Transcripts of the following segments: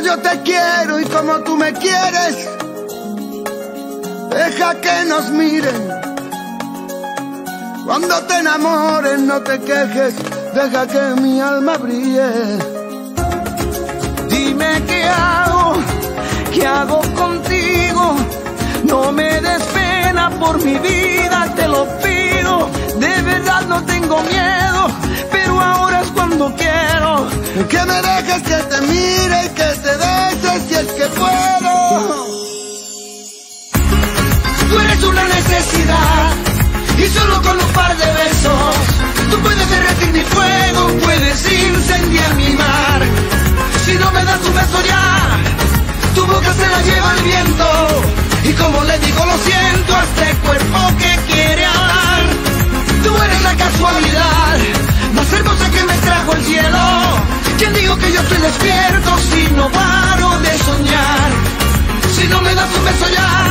yo te quiero y como tú me quieres. Deja que nos miren. Cuando te enamores no te quejes, deja que mi alma brille. Dime qué hago, qué hago contigo. No me des pena por mi vida, te lo pido. De verdad no tengo miedo, cuando quiero. Que me dejes que te mire que te beses si es que puedo. Tú eres una necesidad y solo con un par de besos despierto si no paro de soñar? Si no me das un beso ya,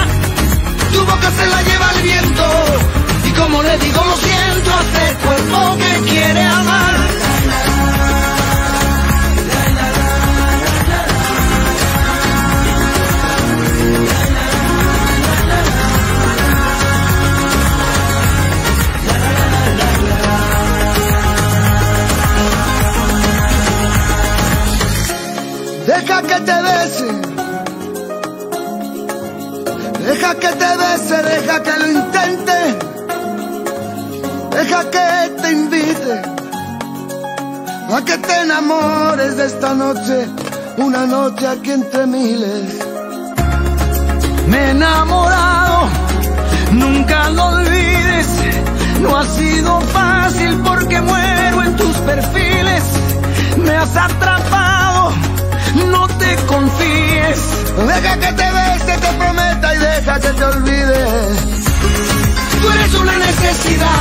Deja que te bese. Deja que te bese, deja que lo intente. Deja que te invite a que te enamores de esta noche, una noche aquí entre miles. Me he enamorado, nunca lo olvides. No ha sido fácil porque muero en tus perfiles. Me has atrapado, Deja que te bese, te prometa y deja que te olvides. Tú eres una necesidad